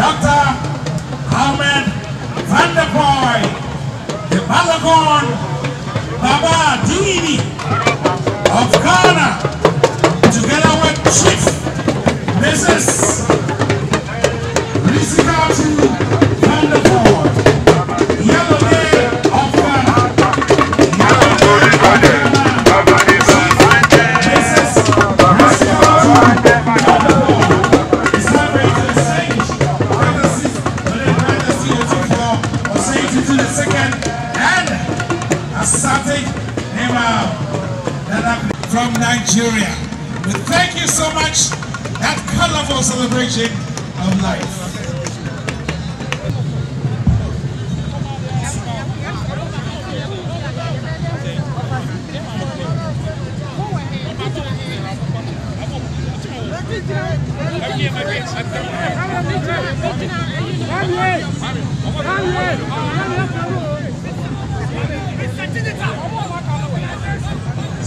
Dr. Ahmed Van der Poy, the Balagon Baba Dini of Ghana, together with Chief Mrs. Risikatu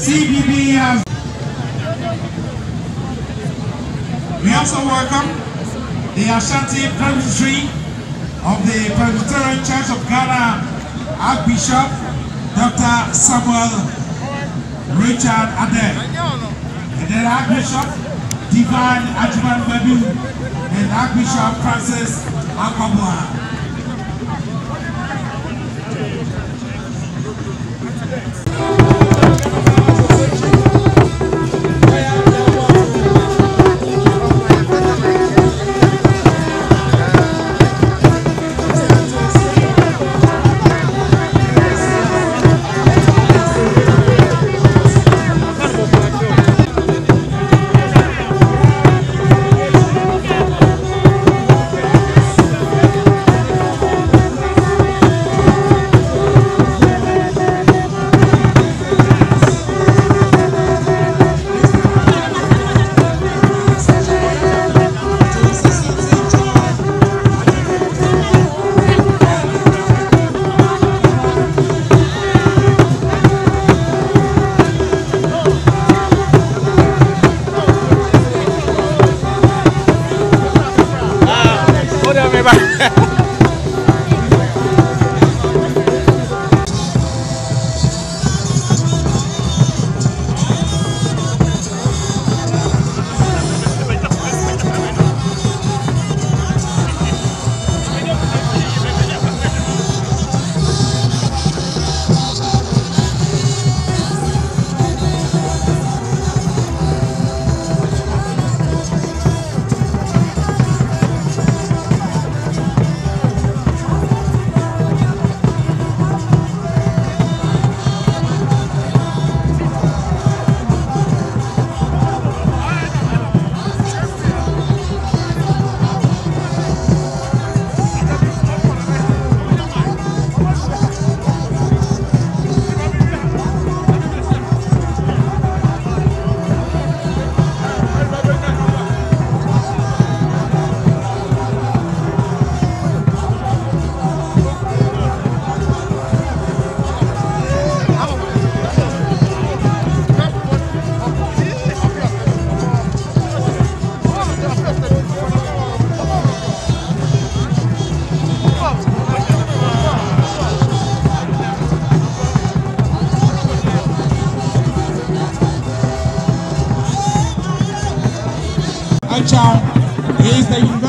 CBB has. We also welcome the Ashanti Presbytery of the Presbyterian Church of Ghana Archbishop Dr. Samuel Richard Ade. And then Archbishop Divine Ajiman Babu and Archbishop Francis Akabwa.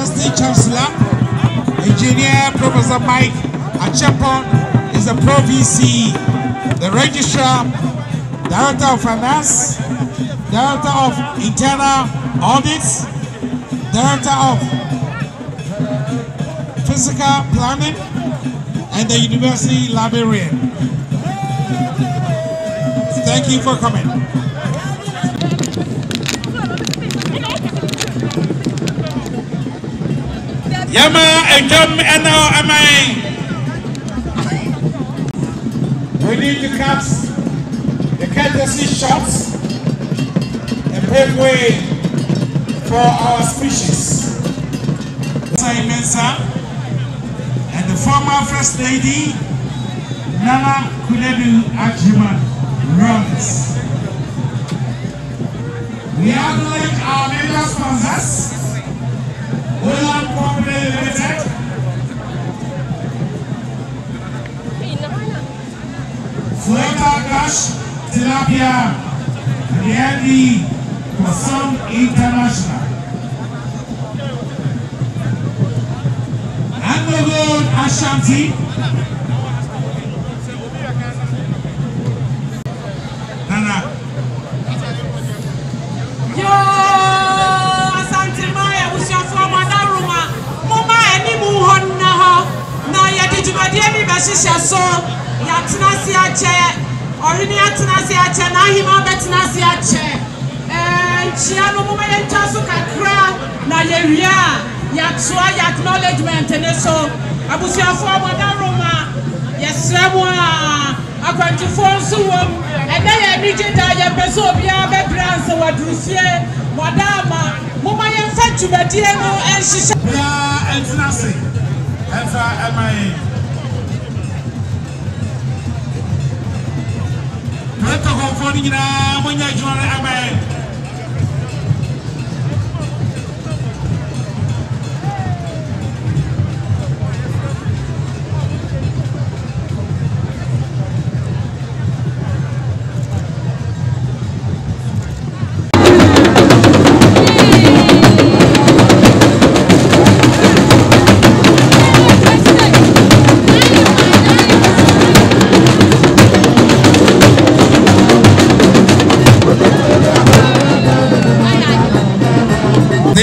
University Chancellor. Engineer Professor Mike Achapon is the Pro VC. The Registrar, Director of Finance, Director of Internal Audits, Director of Physical Planning, and the University Librarian. Thank you for coming. Yama Ejom Eno Amai. We need to cut the courtesy shots and pave way for our species. Sai Mensa and the former First Lady Nana Kuledu Ajiman runs. We acknowledge our major sponsors, Flash Tilapia Riadi for international. And the Ashanti bɛhyehyɛ so yɛatena ase akyɛ ɔrene atena ase akyɛ na ahema bɛtena ase akyɛ nkyia no moma yɛntwa so kakra na yɛwie a yɛatoa yɛ acknowledgement ne so abusuafoɔ mo adaroma yɛsrɛ mo a akwantufoɔ nso wɔ mu ɛnɛ yɛ anigye da yɛmpɛ sɛ obiara bɛbrɛ ansa waduru fie wɔda ama momma yɛmfa dwumadie no ɛnhyehyɛ ɛntena ase ɛmfa ɛma. Protocol no nyinaa monyɛ adwuma no ɛma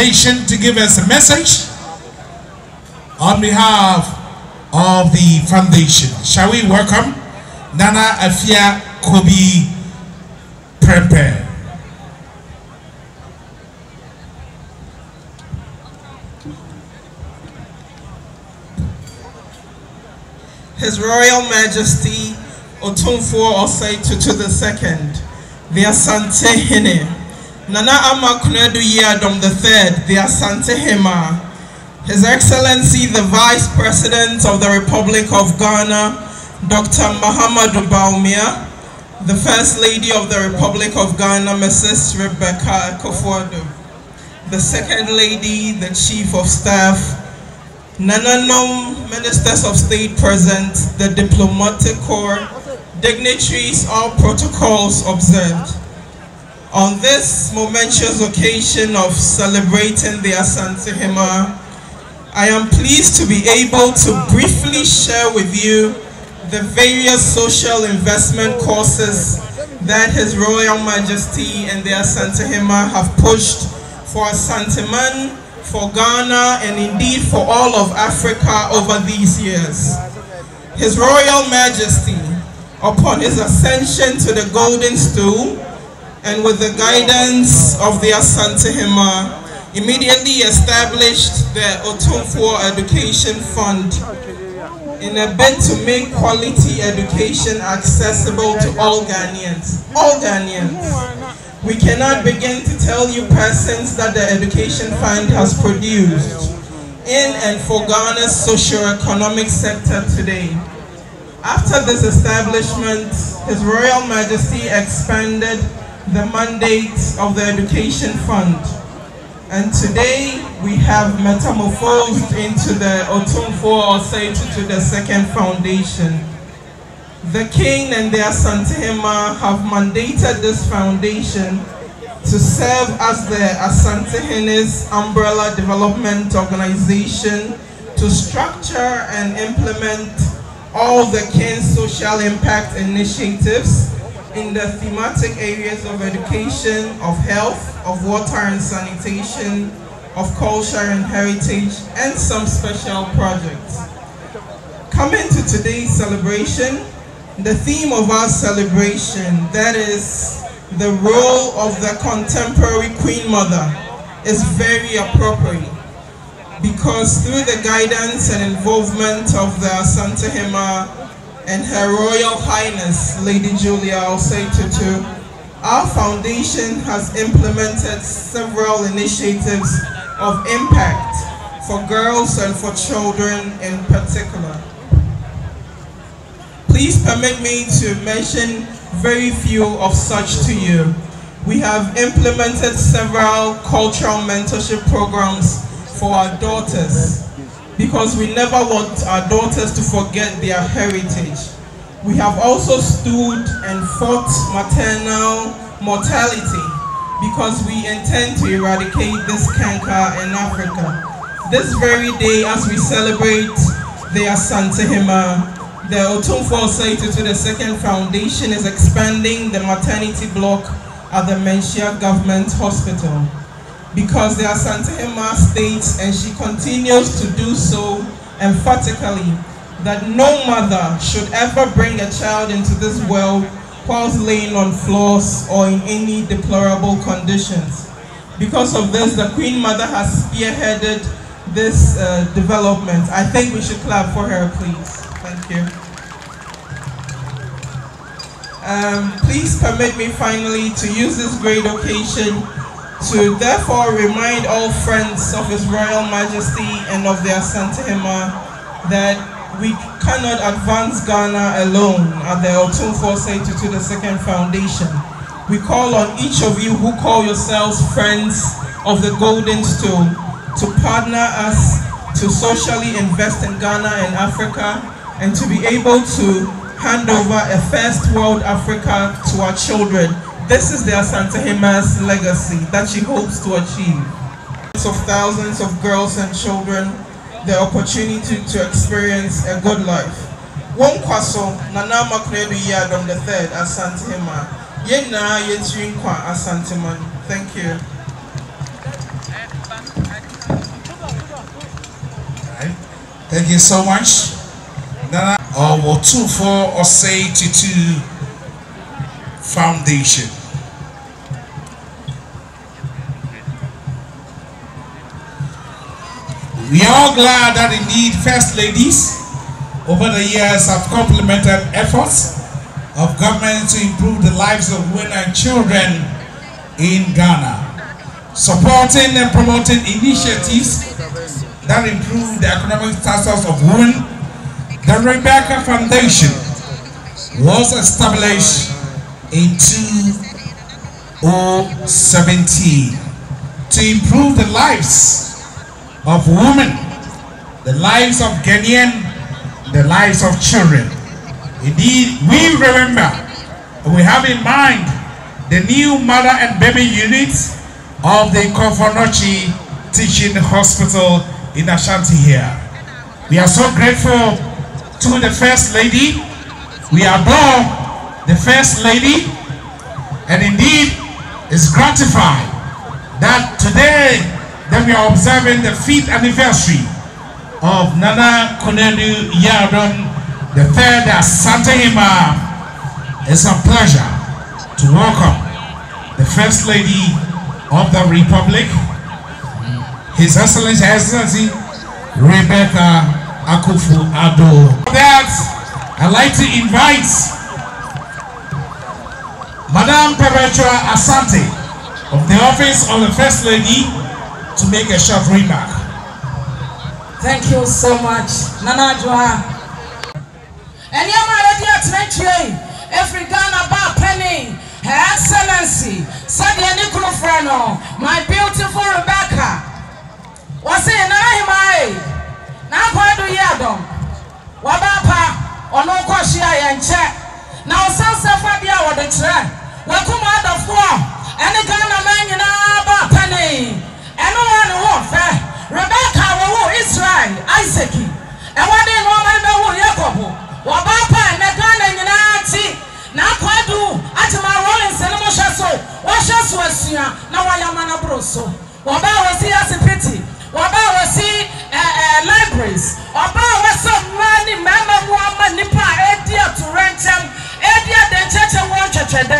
to give us a message on behalf of the foundation. Shall we welcome Nana Afia Kobi Prempe? His Royal Majesty Otumfuo Osei Tutu II, the Asante Nana Ama Konadu Yiadom III, the Asante Hema, His Excellency the Vice President of the Republic of Ghana, Dr. Muhammadu Bawumia, the First Lady of the Republic of Ghana, Mrs. Rebecca Kofoado, the Second Lady, the Chief of Staff, Nana Nananom Ministers of State present, the diplomatic corps, dignitaries, all protocols observed. On this momentous occasion of celebrating the Asante Hema, I am pleased to be able to briefly share with you the various social investment courses that His Royal Majesty and the Asante Hema have pushed for Asante Asanteman, for Ghana, and indeed for all of Africa over these years. His Royal Majesty, upon his ascension to the Golden Stool, and with the guidance of the Asante Hema, immediately established the Otumfuo Education Fund in a bid to make quality education accessible to all Ghanaians. All Ghanaians. We cannot begin to tell you persons that the Education Fund has produced in and for Ghana's socio-economic sector today. After this establishment, His Royal Majesty expanded the mandate of the Education Fund. And today we have metamorphosed into the Otumfuo Osei Tutu the second foundation. The King and the Asantehema have mandated this foundation to serve as the Asantehene's umbrella development organization to structure and implement all the King's social impact initiatives in the thematic areas of education, of health, of water and sanitation, of culture and heritage, and some special projects. Coming to today's celebration, the theme of our celebration, that is the role of the contemporary Queen Mother, is very appropriate because through the guidance and involvement of the Asantehema and Her Royal Highness Lady Julia Osei our foundation has implemented several initiatives of impact for girls and for children in particular. Please permit me to mention very few of such to you. We have implemented several cultural mentorship programs for our daughters because we never want our daughters to forget their heritage. We have also stood and fought maternal mortality because we intend to eradicate this canker in Africa. This very day, as we celebrate the Asantehema, the Otumfuo Osei to the Second Foundation is expanding the maternity block at the Manhyia Government Hospital because the Asantehema states, and she continues to do so emphatically, that no mother should ever bring a child into this world whilst laying on floors or in any deplorable conditions. Because of this, the Queen Mother has spearheaded this uh, development. I think we should clap for her, please. Thank you. Um, please permit me finally to use this great occasion to therefore remind all friends of His Royal Majesty and of the Asantehema that we cannot advance Ghana alone at the Otumfuo Tutu II Foundation. We call on each of you who call yourselves friends of the Golden Stool to partner us to socially invest in Ghana and Africa and to be able to hand over a first world Africa to our children. This is the Asantehema's legacy that she hopes to achieve. Of thousands of girls and children the opportunity to experience a good life. One kwaso nana makredu yadom the third Asantehema. Yena yetrin kwa Asanteman. Thank you. Thank you so much. Nana uh, Owotunfo Osei Tutu Foundation. We are glad that indeed First Ladies over the years have complemented efforts of government to improve the lives of women and children in Ghana, supporting and promoting initiatives that improve the economic status of women. The Rebecca Foundation was established in 2017 to improve the lives of women, the lives of Ghanaian, the lives of children. Indeed, we remember, we have in mind the new mother and baby units of the Kofonochi Teaching Hospital in Ashanti here. We are so grateful to the First Lady. We adore the First Lady and indeed is gratified that today that we are observing the fifth anniversary of Nana Konadu Yiadom the third Asantehema. It's a pleasure to welcome the First Lady of the Republic, His Excellency, Excellency Rebecca Akufo-Addo. For that, I'd like to invite Madame Perpetua Asante of the Office of the First Lady to make a short remark. Thank you so much, Nana Joa. Ẹni ọmọ ayé di àtúntìrẹ yìí, efiri Ghana bá penny, Her Excellency, kúrò fúra nọ, my beautiful Rebecca. Wọ́n nana yìí máa yìí, n'akọ ẹ̀dùn yìí àdọ̀, wọ́n bá pa ọ̀nà ọkọ̀ ṣí àyẹ̀ nkyẹ́, na ọ̀sán sẹ́fà bí a wọ́de kyerẹ́, wọ́n kú mọ́ àdàfọ́ ẹni Ghana mẹ́ nyinaa bá penny ɛno wɔn ne wɔn fɛ rebeka wɔwɔ israel isaac. Ɛwɔde ne wɔn bɛwɔ yakob wɔba pa ɛnɛ ghana nyinaa ti n'akwadu agyema rollins ne mo hyɛ so wɔhyɛ so asua na wɔyɛ amanaboro so wɔba a wɔsi asipiti. Wɔba a wɔsi ɛɛ ɛɛ libraries. Ɔba a wɔsɛ mmaa ne mmarima mu ama nipa a edi atorɛnkyɛm edi adankyɛkyɛ wɔn twɛtwɛdɛ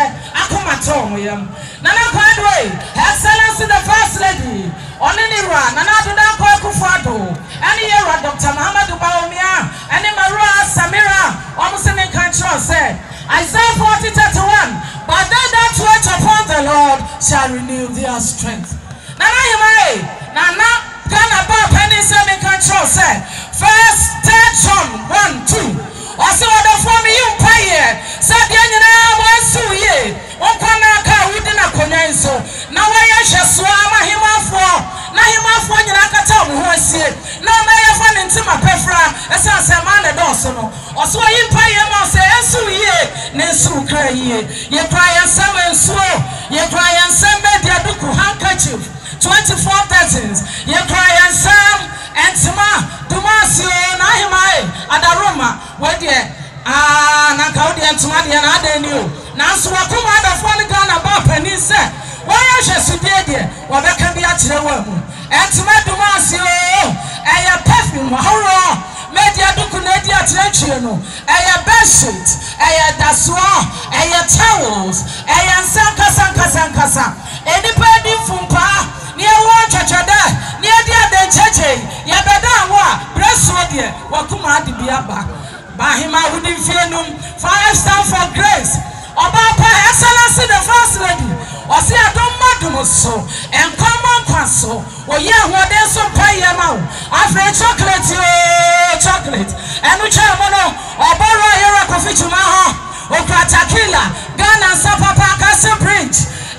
akomatɔ wɔn yam nana kwadu yi excellence the first lady ɔne ne wura nana adodo akɔ akufo ado ɛne yɛ wura dr. Muhammadu bawumia ɛne marua samira wɔn sɛ ne nka kyerɛ sɛ isaiah forty thirty one but they that wait upon the lord shall renew their strength. Nana yimare nana ghana baa pɛni sɛ ne nka kyerɛ sɛ first third john one two ɔsɛ ɔdɔfoɔ mi yi mpa yɛ sɛ deɛ nyinaa wɔn asiw yie wɔnkɔ n'aka a wodi n'akonnwa yi so na wɔyɛ hwɛsoɔ ama hemafoɔ na ahemafo nyinaa kata wɔn ho asie. Na ɔmɛyɛfa ne ntoma pɛfra ɛsan sɛ maa na dɔɔso no. Ɔso ɔyi mpa yɛ ma sɛ ɛnso yie ne nso kra yie yɛkura yɛn nsɛm nsuo yɛkura yɛn nsɛm bɛdi aduku handkerchief. Twenty four thirteenth yɛkura yɛn nsɛm ntoma dumasi o na ahema yi adaroma wɔdeɛ aa na nka wodeɛ ntoma deɛ na adan ni o nanso wakoma adafoɔ ne ghana baa panin sɛ wɔyɛ hwɛsodie deɛ wɔbɛka bi akyerɛ wɔn mu. Ntoma dumasi o ɛyɛ perfume ahorow media duku na edi akyerɛkyerɛ no ɛyɛ bedsheet ɛyɛ dasoɔ ɛyɛ towels ɛyɛ nsa nkasa nkasa nkasa enipa edi mfumpaa ne ɛwɔ kyɛkyɛdɛ ne ɛde adankyɛkyɛ yɛbɛda awɔ a berɛsoɔ deɛ wɔkoma ade bi aba. Bahema wode mfie nom five star for grace. Ɔbaa pa ɛsɛlɛse the first lady. Ɔse adom ma dom so nkɔmmɔ nkwa so. Ɔyɛ ahoɔden so mpa yɛ ma wo afei chocolate o chocolate. Ɛno kyɛɛ mu no ɔbɔrɔ yɛrɛ kofi kyuma hɔ okura takila ghana nsa papa akase bridge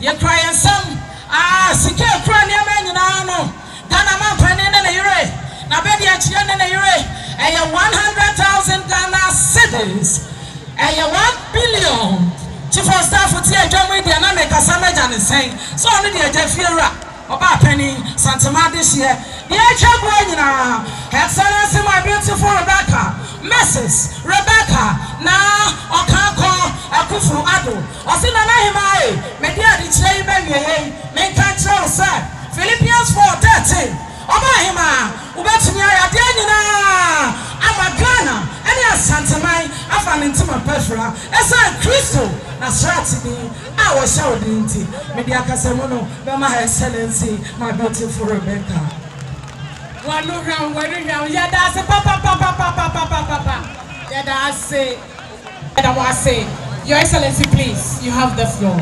yɛkura yɛn nsam. Aa sika ekura nneɛma nyinaa no. Ghana mampanin ne ne yere. N'abɛdi akyire ne ne yere. Ɛyɛ one hundred thousand ghana cedis. Ɛyɛ one billion. Chief of staff ti ɛdwa mu deɛ na mɛkasa mɛgya ne sɛn sɛ ɔno deɛ ɛgya fie wura ɔbaa panyin santema de hyɛ excellence my beautiful rebecca mrs rebecca na ɔkankɔ akufuru ado. Ɔsi nana ahema yi mɛdi adekyerɛ yi. Philippians four thirteen ɔbaa ahema wobɛtumi ayɛ adeɛ nyinaa. Ama ghana ɛne asanteman afa ne kristo na sratini a wɔhyɛ wo den nti mede akasa mu no bɛma ha excellency my beautiful rebecca wɔno hwɛm wɔno hwɛm yɛda ase papapapapapapapa yɛda ase yɛda mo your excellency please. You have the floor.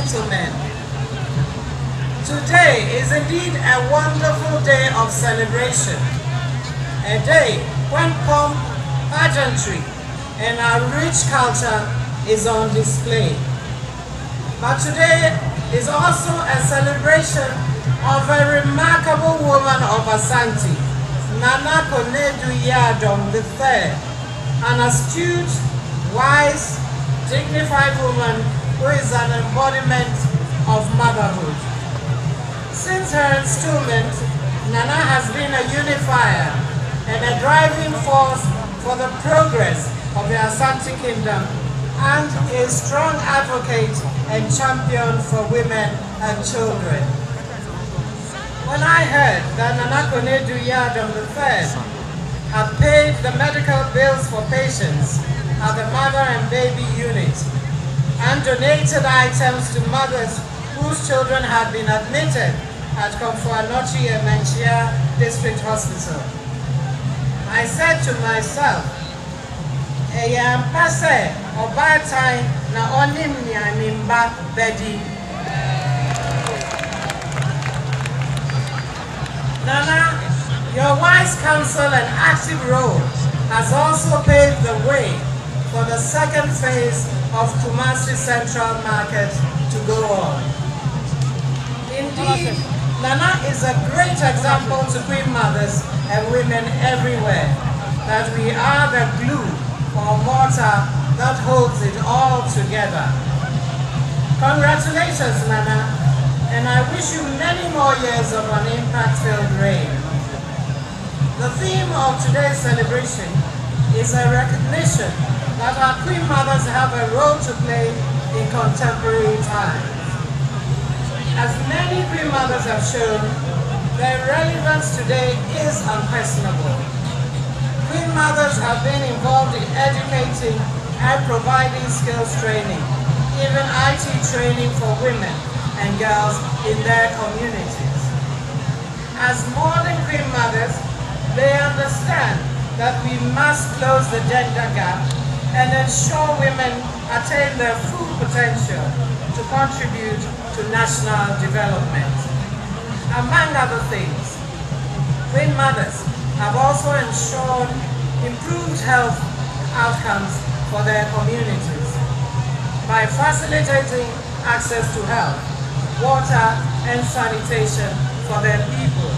Gentlemen, today is indeed a wonderful day of celebration, a day when pomp, pageantry, and our rich culture is on display. But today is also a celebration of a remarkable woman of Asante, Nana Konadu Yiadom III, an astute, wise, dignified woman who is an embodiment of motherhood. Since her installment, Nana has been a unifier and a driving force for the progress of the Asante Kingdom and a strong advocate and champion for women and children. When I heard that Nana Konadu Yiadom III had paid the medical bills for patients at the mother and baby unit and donated items to mothers whose children had been admitted at Komfo Anokye Emenchia District Hospital, I said to myself, ɛyɛ ampa sɛ ɔbaatan na ɔnim nea ne mba bɛdi. Nana, your wise counsel and active role has also paved the way for the second phase of Kumasi Central Market to go on. Indeed, Nana is a great example to Queen mothers and women everywhere that we are the glue or mortar that holds it all together. Congratulations, Nana, and I wish you many more years of an impact-filled reign. The theme of today's celebration is a recognition that our Queen Mothers have a role to play in contemporary times. As many Queen Mothers have shown, their relevance today is unquestionable. Queen Mothers have been involved in educating and providing skills training, even IT training for women and girls in their communities. As modern Queen Mothers, they understand that we must close the gender gap and ensure women attain their full potential to contribute to national development. Among other things, Queen Mothers have also ensured improved health outcomes for their communities by facilitating access to health, water, and sanitation for their people.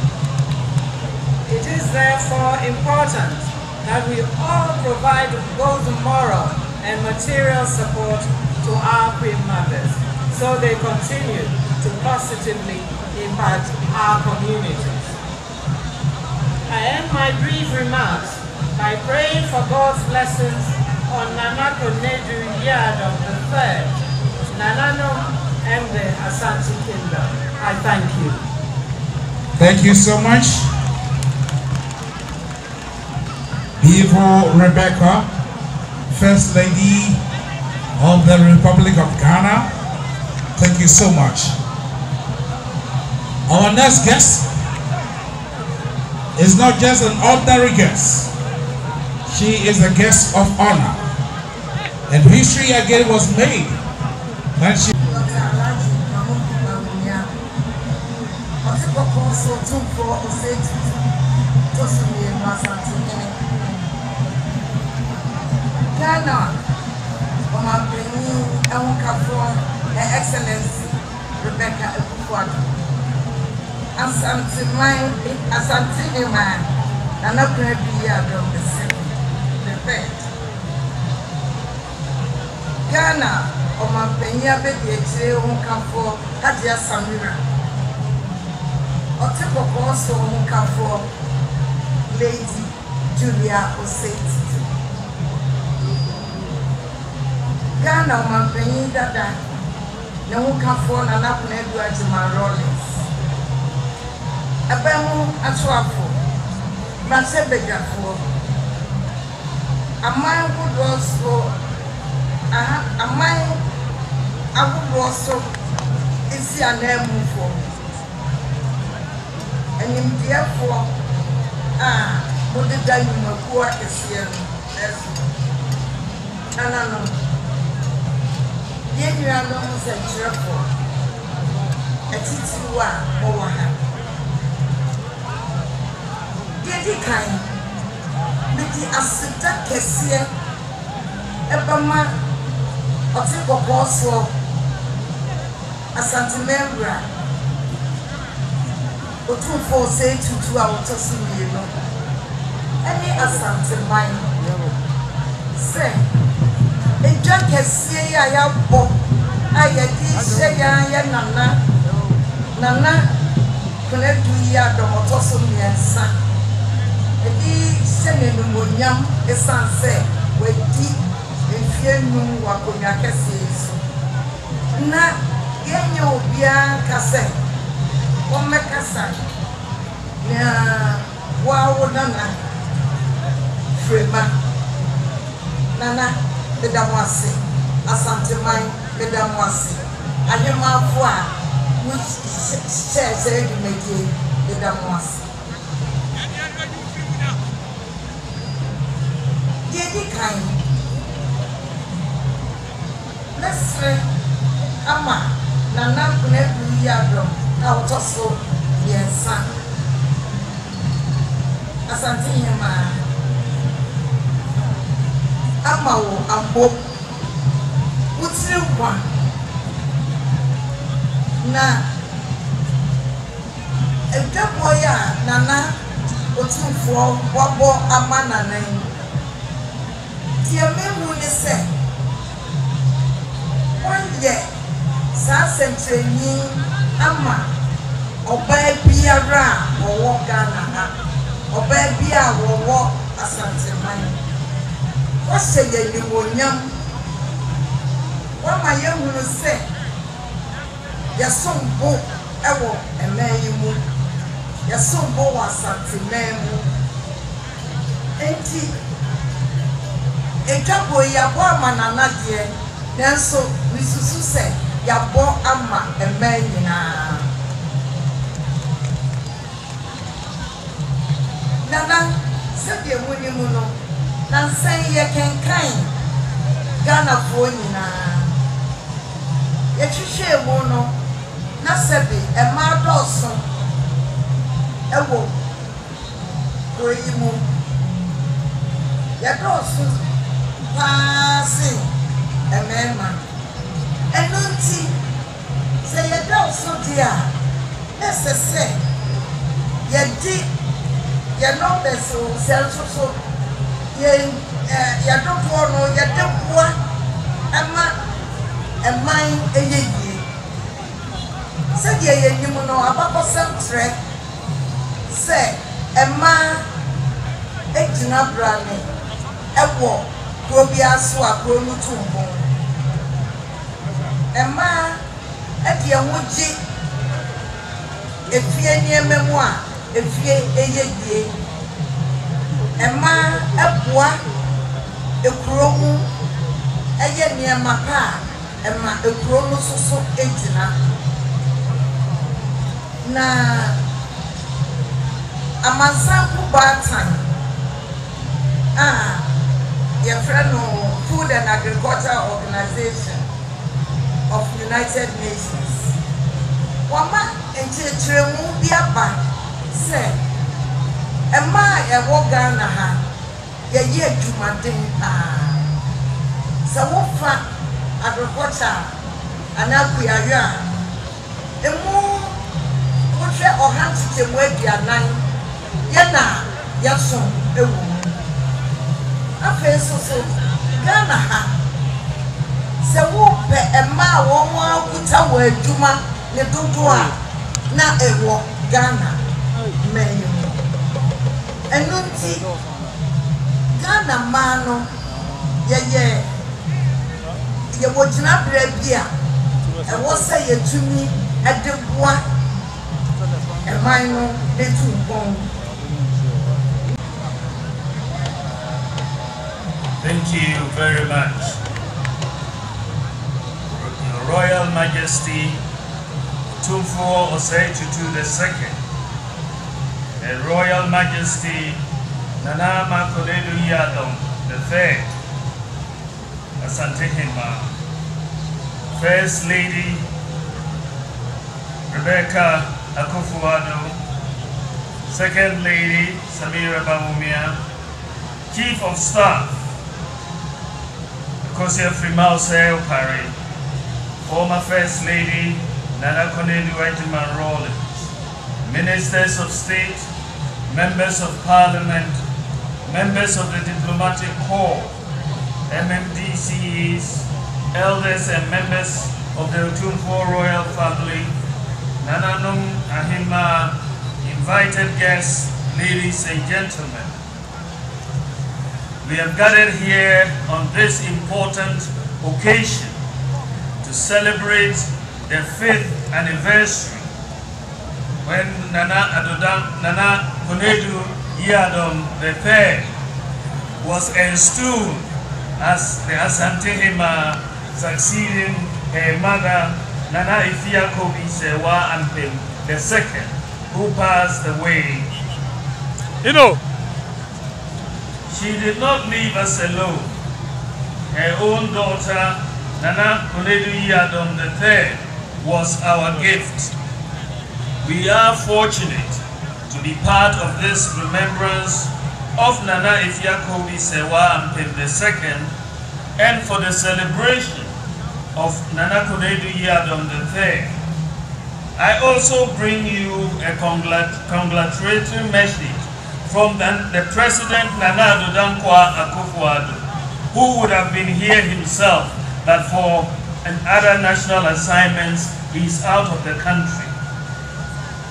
It is therefore important that we all provide both moral and material support to our Queen Mothers so they continue to positively impact our communities. I end my brief remarks by praying for God's blessings on Nana Konadu Yiadom III, Nanano, and the Asante Kingdom. I thank you. Thank you so much. Beautiful Rebecca, First Lady of the Republic of Ghana. Thank you so much. Our next guest is not just an ordinary guest. She is a guest of honor. And history again was made when she ghana ɔmampanin ɛhokafoɔ ɛ excellency rebecca ekufuado. Asanteman asanteman nana kura bi yɛ adɔm bɛsɛ pepe ghana ɔmampanin abɛdi akyire ɛhokafoɔ adeɛ samira. Ɔte kɔkɔɔ so ɛhokafoɔ lady julia oseti. Ghana ɔmanpanyin dada ne ho kafoɔ nana akona adu agyema rollins. Ɛbɛn ho atoafo mmarahyɛ badwafoɔ aman ahodoɔ so aha aman ahodoɔ so esi ananmufoɔ animdeɛfoɔ a wɔdeda nnwumakuo akɛseɛ no ɛso nananom yɛn nuanom nsɛnkyerɛfoɔ atitiriw a wɔwɔ ha deɛ di kan mede aseda kɛseɛ ɛbɛma ɔte kɔkɔɔ soɔ asantemawura otumfoɔ sɛ tutu a wɔtɔ so mmienu ɛne asanteman sɛ edwa kɛseɛ yi a yɛabɔ a yɛde hyɛ yɛn yɛ nana nana kunadu yi a dɔmɔtɔ so mmiɛnsa yɛde hyɛ n'animonyam esan sɛ wadi mfie num wɔ akonnwa kɛseɛ yi so. Na yɛnyɛ obiara kasɛ wɔmmɛkasa na wɔawo nana firima nana meda mo ase asanteman meda mo ase ahemafo a wohyɛ sɛ adwumadie meda mo ase deɛ di kan mɛsere ama nana nkuna akuru yi adɔm na ɔtɔ so mmiɛnsa asante yɛn. Ama wo abo wotiri nkwa na edwabɔ yi a nana otumfoɔ wabɔ ama nana yi deɛ mehu ne sɛ wɔnyɛ saa nsɛnkyerɛnni ama ɔbaa biara a wɔwɔ ghana ha. Ɔbaa bi a wɔwɔ asanteman wɔhyɛ yɛ nimonyam wɔma yɛhunu sɛ yɛsom bo ɛwɔ mmaa yi mu. Yɛsom bo wɔ asanteman mu. Nti edwabɔ yi abɔ ama nanadeɛ nanso misusu sɛ yabɔ ama mmaa nyinaa nana sɛdeɛ mu ni mu no nansan yɛ kenkan ghanafoɔ nyinaa yɛhwehwɛ mu no na sɛbi mmaa dɔɔso ɛwɔ kuro yi mu. Yɛdɔɔso paa sen mmarima ɛno nti sɛ yɛdɔɔso deɛ a na ɛsɛ sɛ yɛde yɛn nɔmbɛs sɛ nso so yɛn ɛɛ yɛdodoɔ no yɛde boa ɛma ɛman ɛyɛ yie. Sɛdeɛ yɛnim no abakɔsɛm trɛ sɛ ɛmaa egyina brane ɛwɔ kuro biara so a kuro no tu mbɔn ɛmaa ɛde ɛho gye efie nneɛma mu a efie ɛyɛ yie ɛmaa ɛboa ekuro mu ɛyɛ nneɛma pa a ɛma ekuro no soso egyina. Na amansanko baatan a yɛfrɛ no food and agriculture organization of united nations. Wɔma nkyerɛkyerɛmu bi aba sɛ mmaa a yɛwɔ ghana ha yɛyɛ adwumaden paa. Sɛ wofa agriculture anaa kuayɔ a emu wohwɛ ɔha nkyekyɛmu aduanan yɛna yɛso ɛwɔ mu. Afei nso so ghana ha sɛ wopɛ mmaa a wɔn akuta wɔ adwuma ne dodoɔ a na ɛwɔ ghana. mu ɛno nti ghana mmaa no yɛyɛ yɛwɔ gyinaberɛ bi a ɛwɔ sɛ yɛtumi ɛde boa ɛman no de tu mpɔn Thank you very much. Your Royal Majesty Tumfo Osei Tutu II and Royal Majesty Nana Makoledu Yadom III, Asante Hema, First Lady Rebecca Akufo-Addo, Second Lady Samira Bawumia, Chief of Staff Kosia Frema Osei-Opare, former First Lady Nana Konadu Agyeman Rawlings, Ministers of State, Members of Parliament, Members of the Diplomatic Corps, MMDCs, Elders and Members of the Otumfuo Royal Family, Nananum Ahima, invited guests, ladies and gentlemen. We have gathered here on this important occasion to celebrate the fifth anniversary when Nana Adodam, Nana Konadu Yiadom III was installed as the Asante Hema succeeding her mother Nana Afia Kobi Serwaa Ampem II who passed away. You know, She did not leave us alone. Her own daughter, Nana Konadu Yiadom III, was our gift. We are fortunate to be part of this remembrance of Nana Afia Kobi Serwaa Ampem II and for the celebration of Nana Konadu Yiadom III. I also bring you a congratulatory message from the, President Nana Dankwa Akufo-Addo, who would have been here himself, but for other national assignments, he's out of the country.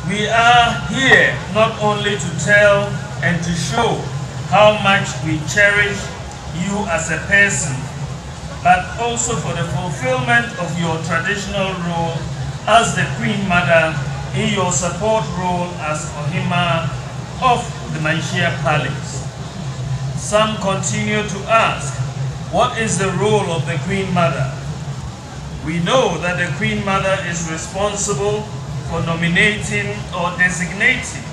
We are here not only to tell and to show how much we cherish you as a person, but also for the fulfillment of your traditional role as the Queen Mother in your support role as Ohima of the Manhyia Palace. Some continue to ask, what is the role of the Queen Mother? We know that the Queen Mother is responsible for nominating or designating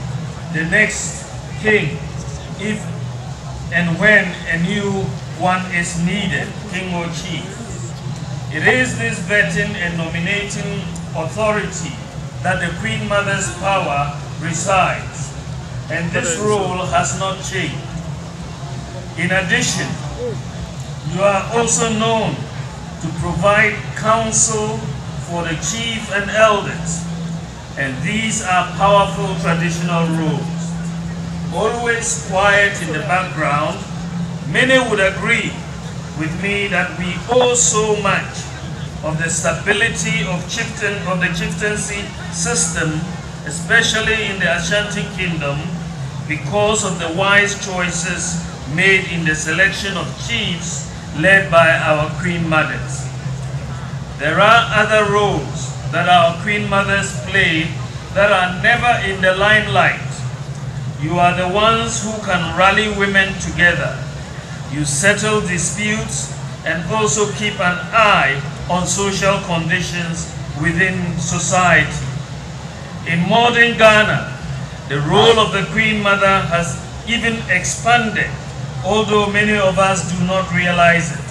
the next king if and when a new one is needed, king or chief. It is this vetting and nominating authority that the Queen Mother's power resides, and this role has not changed. In addition, you are also known to provide counsel for the chief and elders, and these are powerful traditional roles. Always quiet in the background, many would agree with me that we owe so much of the stability of chieftain of the chieftaincy system, especially in the Ashanti Kingdom, because of the wise choices made in the selection of chiefs led by our queen mothers. There are other roles that our queen mothers play that are never in the limelight. You are the ones who can rally women together. You settle disputes and also keep an eye on social conditions within society. In modern Ghana, the role of the Queen Mother has even expanded, although many of us do not realize it.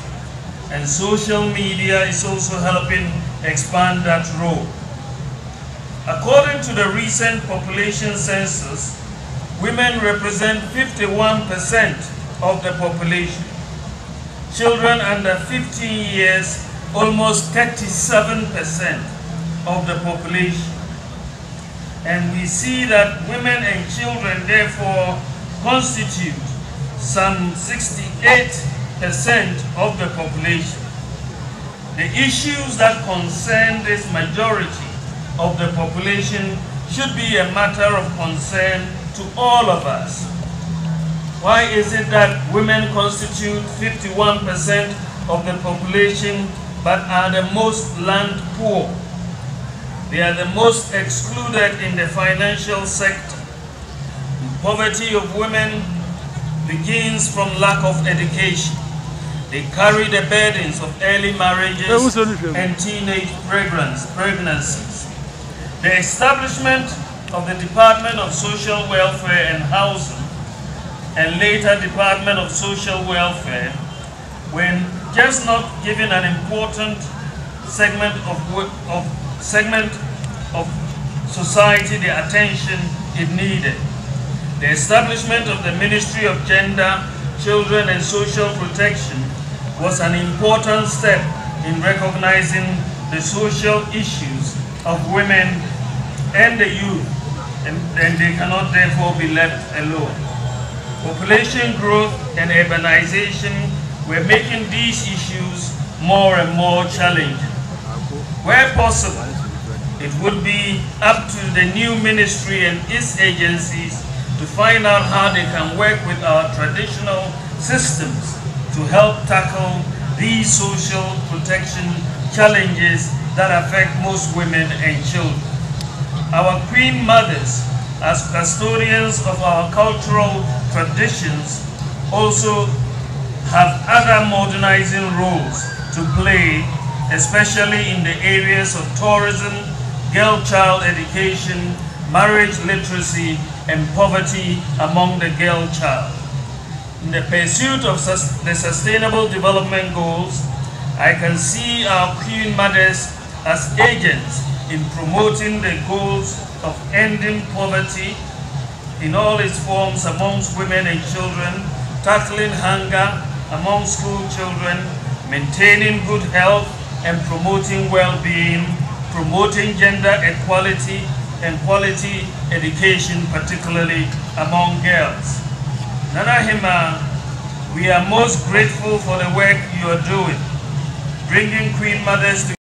And social media is also helping expand that role. According to the recent population census, women represent 51% of the population. Children under 15 years, almost 37% of the population. And we see that women and children therefore constitute some 68% of the population. The issues that concern this majority of the population should be a matter of concern to all of us. Why is it that women constitute 51% of the population but are the most land poor? They are the most excluded in the financial sector. The poverty of women begins from lack of education. They carry the burdens of early marriages and teenage pregnancies. The establishment of the Department of Social Welfare and Housing and later Department of Social Welfare when just not given an important segment of, of segment of society the attention it needed. The establishment of the Ministry of Gender, Children and Social Protection was an important step in recognizing the social issues of women and the youth, and, and they cannot therefore be left alone. Population growth and urbanization were making these issues more and more challenging. Where possible, it would be up to the new ministry and its agencies to find out how they can work with our traditional systems to help tackle these social protection challenges that affect most women and children. Our queen mothers, as custodians of our cultural traditions, also have other modernizing roles to play, especially in the areas of tourism, girl-child education, marriage literacy, and poverty among the girl child. In the pursuit of sus the Sustainable Development Goals, I can see our Queen Mothers as agents in promoting the goals of ending poverty in all its forms amongst women and children, tackling hunger among school children, maintaining good health and promoting well-being, promoting gender equality and quality education, particularly among girls. Nana Hima, we are most grateful for the work you are doing, bringing Queen Mothers